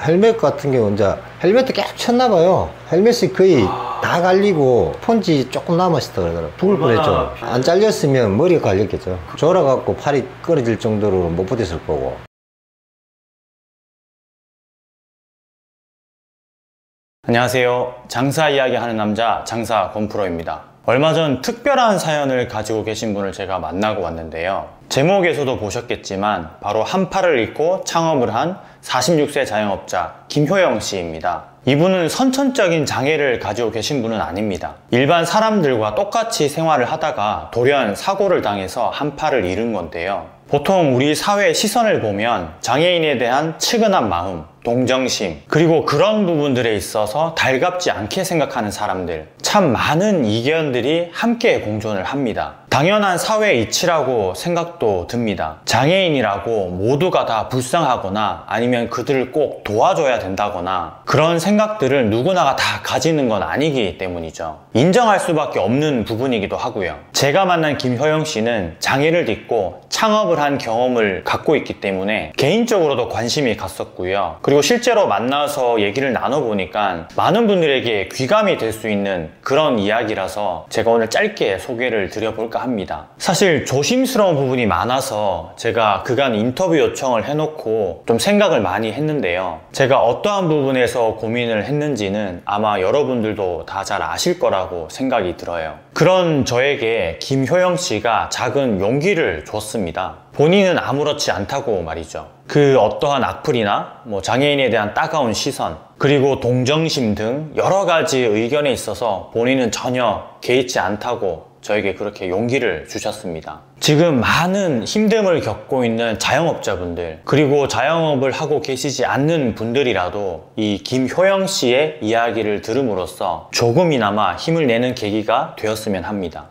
헬멧 같은 경우 이제 헬멧도 계속 쳤나 봐요. 헬멧이 거의 다 갈리고 폰지 조금 남았었다 그러더라고요. 죽을 뻔했죠. 안 잘렸으면 머리가 갈렸겠죠. 졸아갖고 팔이 끊어질 정도로 못 버텼을 거고. 안녕하세요. 장사 이야기 하는 남자 장사 권프로입니다. 얼마 전 특별한 사연을 가지고 계신 분을 제가 만나고 왔는데요. 제목에서도 보셨겠지만 바로 한팔을 잇고 창업을 한 46세 자영업자 김효영 씨입니다. 이분은 선천적인 장애를 가지고 계신 분은 아닙니다. 일반 사람들과 똑같이 생활을 하다가 돌연 사고를 당해서 한 팔을 잃은 건데요. 보통 우리 사회의 시선을 보면 장애인에 대한 측은한 마음, 동정심, 그리고 그런 부분들에 있어서 달갑지 않게 생각하는 사람들, 참 많은 이견들이 함께 공존을 합니다. 당연한 사회 이치라고 생각도 듭니다. 장애인이라고 모두가 다 불쌍하거나 아니면 그들을 꼭 도와줘야 된다거나 그런 생각들을 누구나가 다 가지는 건 아니기 때문이죠. 인정할 수밖에 없는 부분이기도 하고요. 제가 만난 김효영 씨는 장애를 딛고 창업을 한 경험을 갖고 있기 때문에 개인적으로도 관심이 갔었고요. 그리고 실제로 만나서 얘기를 나눠보니까 많은 분들에게 귀감이 될 수 있는 그런 이야기라서 제가 오늘 짧게 소개를 드려볼까 합니다. 사실 조심스러운 부분이 많아서 제가 그간 인터뷰 요청을 해놓고 좀 생각을 많이 했는데요. 제가 어떠한 부분에서 고민을 했는지는 아마 여러분들도 다 잘 아실 거라고 생각이 들어요. 그런 저에게 김효영 씨가 작은 용기를 줬습니다. 본인은 아무렇지 않다고 말이죠. 그 어떠한 악플이나 뭐 장애인에 대한 따가운 시선, 그리고 동정심 등 여러 가지 의견에 있어서 본인은 전혀 개의치 않다고 저에게 그렇게 용기를 주셨습니다. 지금 많은 힘듦을 겪고 있는 자영업자분들, 그리고 자영업을 하고 계시지 않는 분들이라도 이 김효영 씨의 이야기를 들음으로써 조금이나마 힘을 내는 계기가 되었으면 합니다.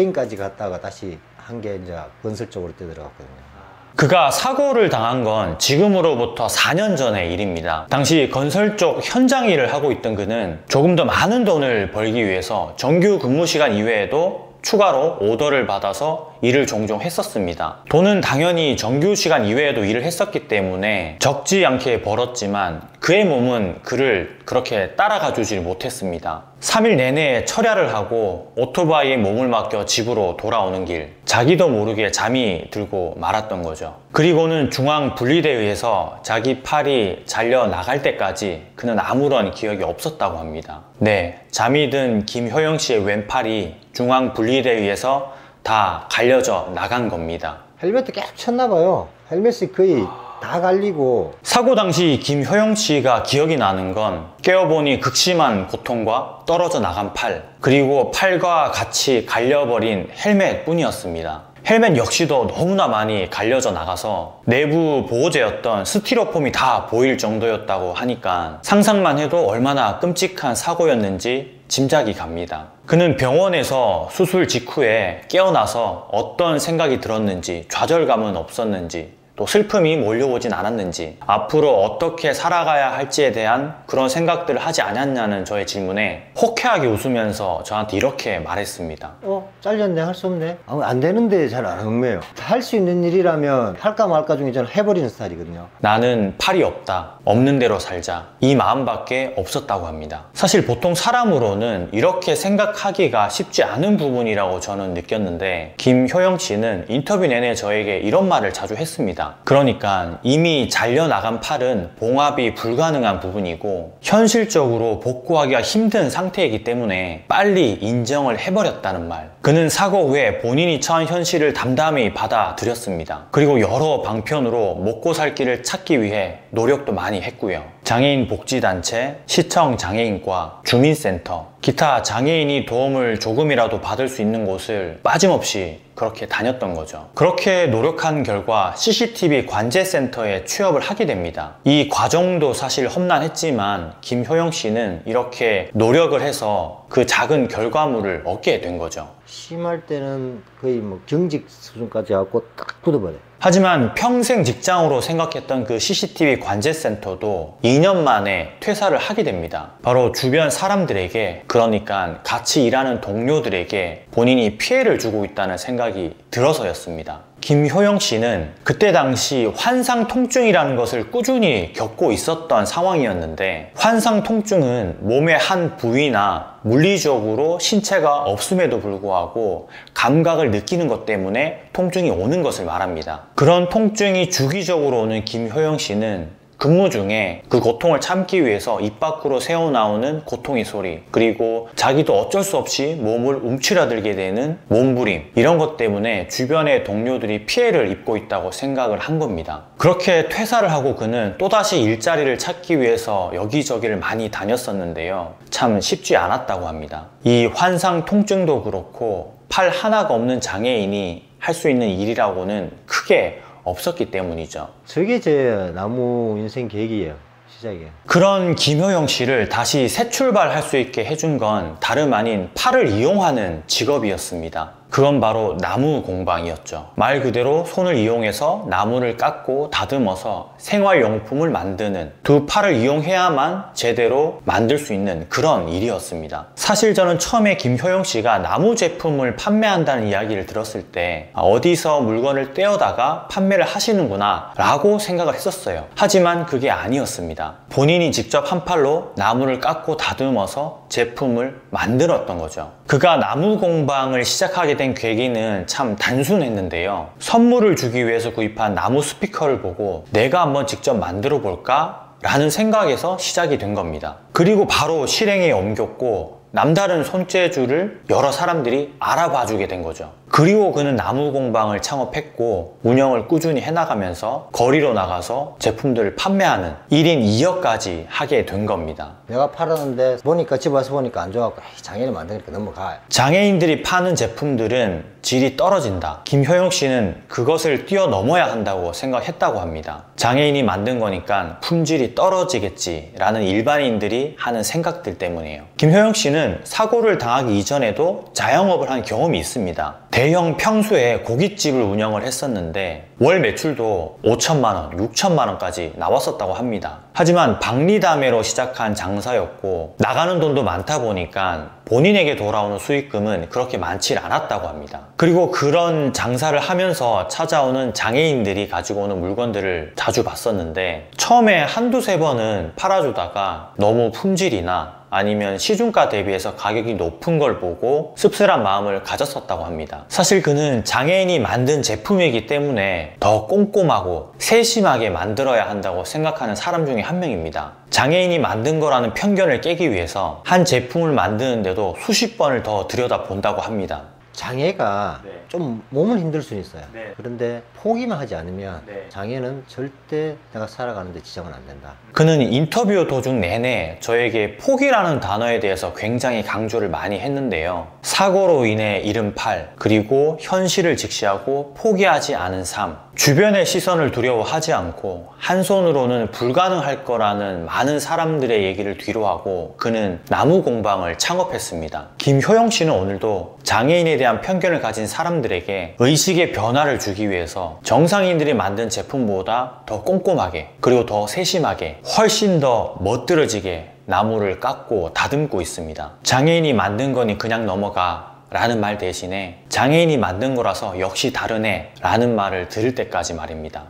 페인까지 갔다가 다시 한 게 이제 건설 쪽으로 뛰어들어갔거든요. 그가 사고를 당한 건 지금으로부터 4년 전의 일입니다. 당시 건설 쪽 현장 일을 하고 있던 그는 조금 더 많은 돈을 벌기 위해서 정규 근무 시간 이외에도 추가로 오더를 받아서 일을 종종 했었습니다. 돈은 당연히 정규 시간 이외에도 일을 했었기 때문에 적지 않게 벌었지만 그의 몸은 그를 그렇게 따라가 주질 못했습니다. 3일 내내 철야를 하고 오토바이에 몸을 맡겨 집으로 돌아오는 길 자기도 모르게 잠이 들고 말았던 거죠. 그리고는 중앙 분리대에서 자기 팔이 잘려 나갈 때까지 그는 아무런 기억이 없었다고 합니다. 네, 잠이 든 김효영 씨의 왼팔이 중앙 분리대에서 다 갈려져 나간 겁니다. 헬멧도 계속 쳤나 봐요. 헬멧이 거의 다 갈리고 사고 당시 김효영 씨가 기억이 나는 건 깨어보니 극심한 고통과 떨어져 나간 팔 그리고 팔과 같이 갈려버린 헬멧 뿐이었습니다. 헬멧 역시도 너무나 많이 갈려져 나가서 내부 보호제였던 스티로폼이 다 보일 정도였다고 하니까 상상만 해도 얼마나 끔찍한 사고였는지 짐작이 갑니다. 그는 병원에서 수술 직후에 깨어나서 어떤 생각이 들었는지 좌절감은 없었는지 또 슬픔이 몰려오진 않았는지 앞으로 어떻게 살아가야 할지에 대한 그런 생각들을 하지 않았냐는 저의 질문에 호쾌하게 웃으면서 저한테 이렇게 말했습니다. 어 잘렸네 할 수 없네 아, 안 되는데 잘안 얽매요 할 수 있는 일이라면 할까 말까 중에 저는 해버리는 스타일이거든요 나는 팔이 없다. 없는 대로 살자. 이 마음밖에 없었다고 합니다. 사실 보통 사람으로는 이렇게 생각하기가 쉽지 않은 부분이라고 저는 느꼈는데 김효영 씨는 인터뷰 내내 저에게 이런 말을 자주 했 습니다. 그러니까 이미 잘려나간 팔은 봉합이 불가능한 부분이고 현실적으로 복구하기가 힘든 상태이기 때문에 빨리 인정을 해버렸다는 말. 그는 사고 후에 본인이 처한 현실을 담담히 받아들였습니다. 그리고 여러 방편으로 먹고 살 길을 찾기 위해 노력도 많이 했고요. 장애인 복지단체, 시청 장애인과, 주민센터, 기타 장애인이 도움을 조금이라도 받을 수 있는 곳을 빠짐없이 그렇게 다녔던 거죠. 그렇게 노력한 결과 CCTV 관제센터에 취업을 하게 됩니다. 이 과정도 사실 험난했지만 김효영 씨는 이렇게 노력을 해서 그 작은 결과물을 얻게 된 거죠. 심할 때는 거의 뭐 경직 수준까지 하고 딱 굳어버려요. 하지만 평생 직장으로 생각했던 그 CCTV 관제센터도 2년 만에 퇴사를 하게 됩니다. 바로 주변 사람들에게, 그러니까 같이 일하는 동료들에게 본인이 피해를 주고 있다는 생각이 들어서였습니다. 김효영 씨는 그때 당시 환상 통증이라는 것을 꾸준히 겪고 있었던 상황이었는데 환상 통증은 몸의 한 부위나 물리적으로 신체가 없음에도 불구하고 감각을 느끼는 것 때문에 통증이 오는 것을 말합니다. 그런 통증이 주기적으로 오는 김효영 씨는 근무 중에 그 고통을 참기 위해서 입 밖으로 새어나오는 고통의 소리 그리고 자기도 어쩔 수 없이 몸을 움츠러들게 되는 몸부림 이런 것 때문에 주변의 동료들이 피해를 입고 있다고 생각을 한 겁니다. 그렇게 퇴사를 하고 그는 또다시 일자리를 찾기 위해서 여기저기를 많이 다녔었는데요. 참 쉽지 않았다고 합니다. 이 환상 통증도 그렇고 팔 하나가 없는 장애인이 할 수 있는 일이라고는 크게 없었기 때문이죠. 저게 제 나무 인생 계기예요. 시작이에요. 그런 김효영 씨를 다시 새 출발할 수 있게 해준 건 다름 아닌 팔을 이용하는 직업이었습니다. 그건 바로 나무 공방이었죠. 말 그대로 손을 이용해서 나무를 깎고 다듬어서 생활용품을 만드는 두 팔을 이용해야만 제대로 만들 수 있는 그런 일이었습니다. 사실 저는 처음에 김효영 씨가 나무 제품을 판매한다는 이야기를 들었을 때 아, 어디서 물건을 떼어다가 판매를 하시는구나 라고 생각을 했었어요. 하지만 그게 아니었습니다. 본인이 직접 한 팔로 나무를 깎고 다듬어서 제품을 만들었던 거죠. 그가 나무 공방을 시작하게 된 계기는 참 단순했는데요. 선물을 주기 위해서 구입한 나무 스피커를 보고 내가 한번 직접 만들어 볼까? 라는 생각에서 시작이 된 겁니다. 그리고 바로 실행에 옮겼고 남다른 손재주를 여러 사람들이 알아봐 주게 된 거죠. 그리고 그는 나무 공방을 창업했고 운영을 꾸준히 해나가면서 거리로 나가서 제품들을 판매하는 1인 2역까지 하게 된 겁니다. 내가 팔았는데 보니까 집 와서 보니까 안 좋아갖고 에이, 장애인 만드니까 넘어가. 장애인들이 파는 제품들은 질이 떨어진다. 김효영 씨는 그것을 뛰어넘어야 한다고 생각했다고 합니다. 장애인이 만든 거니까 품질이 떨어지겠지라는 일반인들이 하는 생각들 때문이에요. 김효영 씨는 사고를 당하기 이전에도 자영업을 한 경험이 있습니다. 대형 평소에 고깃집을 운영을 했었는데 월 매출도 5천만 원, 6천만 원까지 나왔었다고 합니다. 하지만 박리담회로 시작한 장사였고 나가는 돈도 많다 보니까 본인에게 돌아오는 수익금은 그렇게 많지 않았다고 합니다. 그리고 그런 장사를 하면서 찾아오는 장애인들이 가지고 오는 물건들을 자주 봤었는데 처음에 한두 세 번은 팔아주다가 너무 품질이나 아니면 시중가 대비해서 가격이 높은 걸 보고 씁쓸한 마음을 가졌었다고 합니다. 사실 그는 장애인이 만든 제품이기 때문에 더 꼼꼼하고 세심하게 만들어야 한다고 생각하는 사람 중에 한 명입니다. 장애인이 만든 거라는 편견을 깨기 위해서 한 제품을 만드는데도 수십 번을 더 들여다 본다고 합니다. 장애가 네. 좀 몸은 힘들 수 있어요. 네. 그런데 포기만 하지 않으면 네. 장애는 절대 내가 살아가는데 지장은 안 된다. 그는 인터뷰 도중 내내 저에게 포기라는 단어에 대해서 굉장히 강조를 많이 했는데요. 사고로 인해 잃은 팔, 그리고 현실을 직시하고 포기하지 않은 삶, 주변의 시선을 두려워하지 않고 한 손으로는 불가능할 거라는 많은 사람들의 얘기를 뒤로하고 그는 나무 공방을 창업했습니다. 김효영 씨는 오늘도 장애인에 대한 편견을 가진 사람들에게 의식의 변화를 주기 위해서 정상인들이 만든 제품보다 더 꼼꼼하게 그리고 더 세심하게 훨씬 더 멋들어지게 나무를 깎고 다듬고 있습니다. 장애인이 만든 거니 그냥 넘어가 라는 말 대신에 장애인이 만든 거라서 역시 다르네 라는 말을 들을 때까지 말입니다.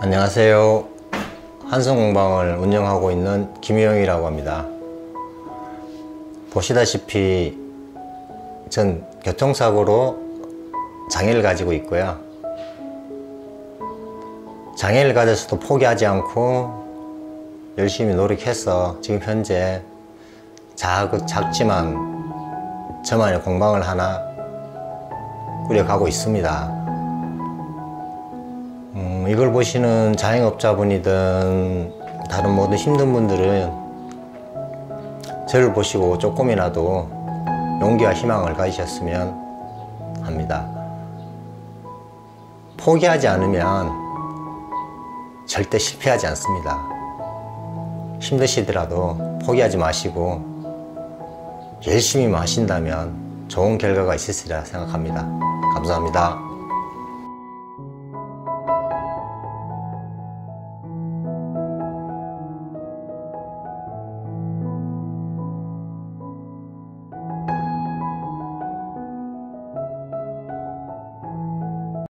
안녕하세요. 한성공방을 운영하고 있는 김효영이라고 합니다. 보시다시피 전 교통사고로 장애를 가지고 있고요. 장애를 가졌어도 포기하지 않고 열심히 노력해서 지금 현재 작, 작지만 저만의 공방을 하나 꾸려가고 있습니다. 음, 이걸 보시는 자영업자분이든 다른 모든 힘든 분들은 저를 보시고 조금이라도 용기와 희망을 가지셨으면 합니다. 포기하지 않으면 절대 실패하지 않습니다. 힘드시더라도 포기하지 마시고 열심히 마신다면 좋은 결과가 있으리라 생각합니다. 감사합니다.